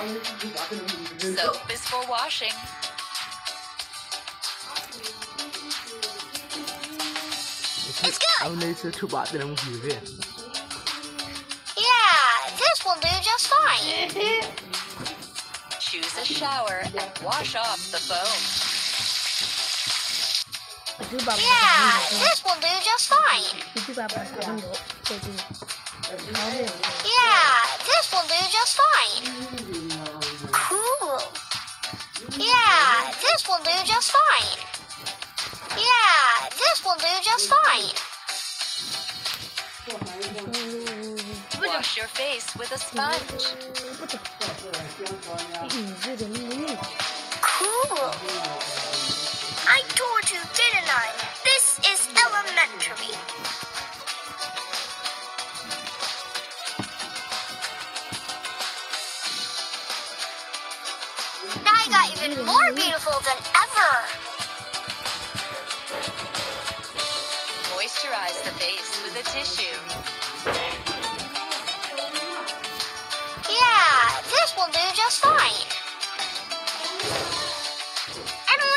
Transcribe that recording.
Soap is for washing. Let's go! I'm going to buy them with you Yeah, this will do just fine. Choose a shower and wash off the foam. Yeah, this will do just fine. Yeah, this will do just fine. will do just fine. Yeah, this will do just fine. Wash your face with a sponge. Cool. I told you, didn't I? This is elementary. I got even more beautiful than ever. Moisturize the face with a tissue. Yeah, this will do just fine. And.